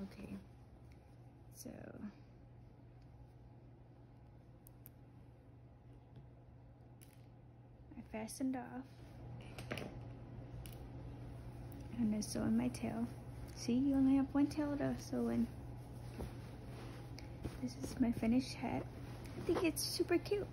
Okay, so I fastened off. And I'm in my tail. See, you only have one tail to sew in. This is my finished hat. I think it's super cute.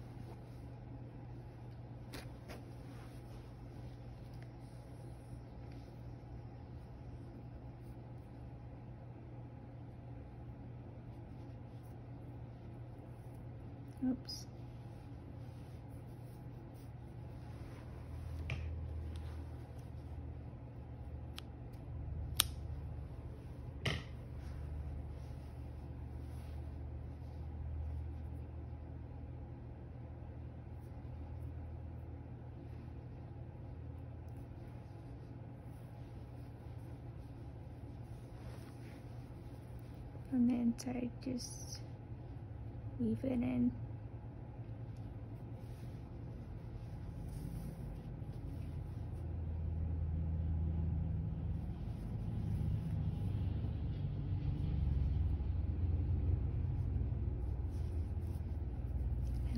Oops. On the inside, just weave it in.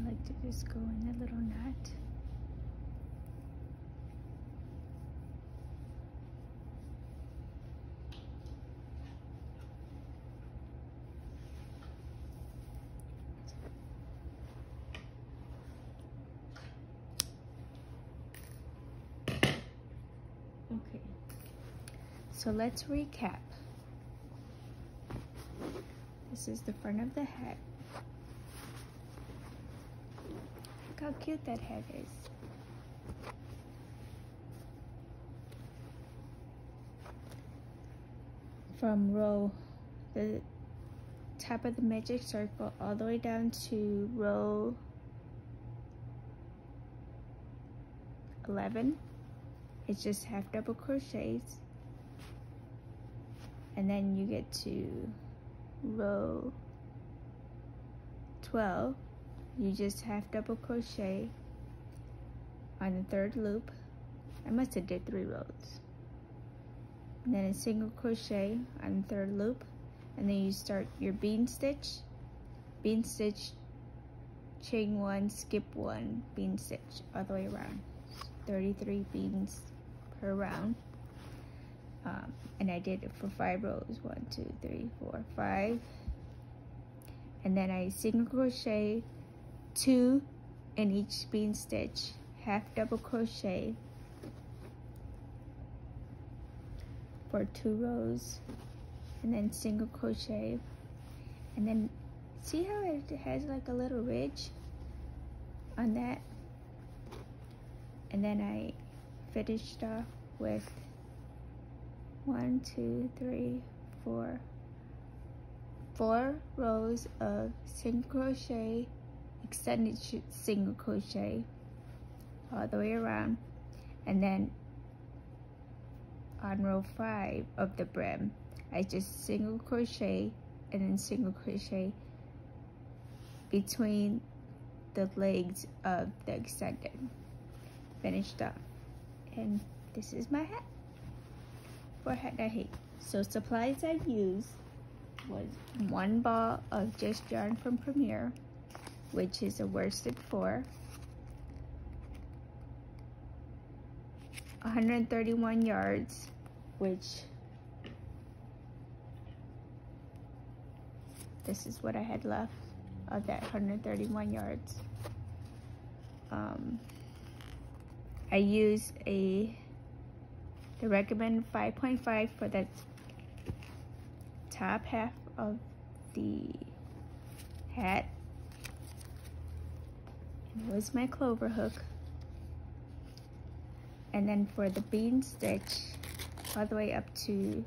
Like to just go in a little knot. Okay, so let's recap. This is the front of the hat. Look how cute that hat is. From row, the top of the magic circle all the way down to row 11 it's just half double crochets. And then you get to row 12 you just half double crochet on the third loop. I must have did three rows. And then a single crochet on the third loop. And then you start your bean stitch. Bean stitch chain one skip one bean stitch all the way around. 33 beans per round. Um, and I did it for five rows. One two three four five. And then I single crochet two in each bean stitch half double crochet for two rows and then single crochet. And then see how it has like a little ridge on that? And then I finished off with one two three four. Four rows of single crochet extended single crochet all the way around. And then on row five of the brim I just single crochet and then single crochet between the legs of the extended finished up. And this is my hat. For Hat Not Hate. So supplies I used was one ball of just yarn from Premier which is a worsted 4 131 yards which this is what I had left of that 131 yards. Um, I use a the recommend 5.5 for that top half of the hat was my clover hook? And then for the bean stitch all the way up to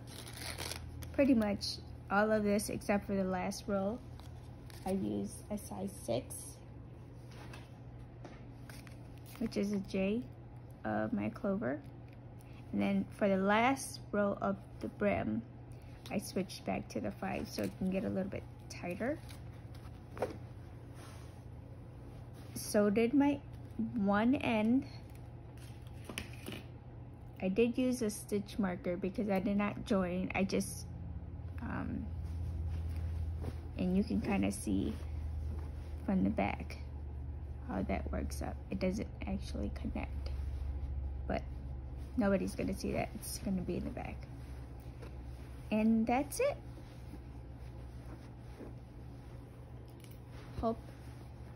pretty much all of this except for the last row I use a size 6 which is a J of my clover. And then for the last row of the brim I switched back to the 5 so it can get a little bit tighter so did my one end I did use a stitch marker because I did not join I just um, and you can kind of see from the back how that works up. It doesn't actually connect, but nobody's gonna see that. It's gonna be in the back. And that's it. Hope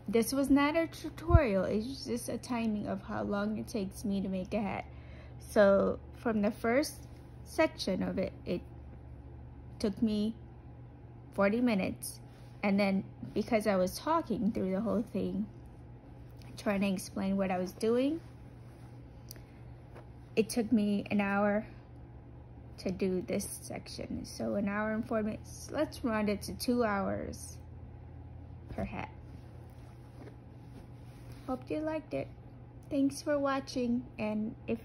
this was not a tutorial. It's just a timing of how long it takes me to make a hat. So from the first section of it, it took me 40 minutes. And then because I was talking through the whole thing, trying to explain what I was doing, it took me an hour to do this section. So an hour and four minutes. Let's round it to two hours per hat. Hope you liked it. Thanks for watching and if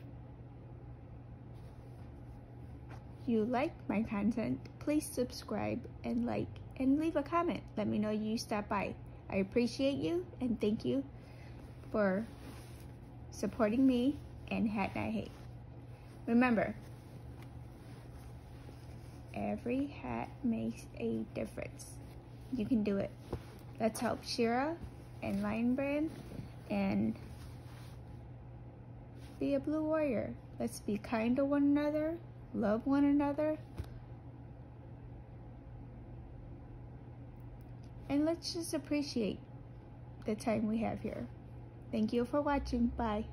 you like my content, please subscribe and like and leave a comment. Let me know you stopped by. I appreciate you and thank you for supporting me and Hat Not Hate. Remember, every hat makes a difference. You can do it. Let's help Shira and Lion Brand and be a blue warrior. Let's be kind to one another, love one another, and let's just appreciate the time we have here. Thank you for watching. Bye.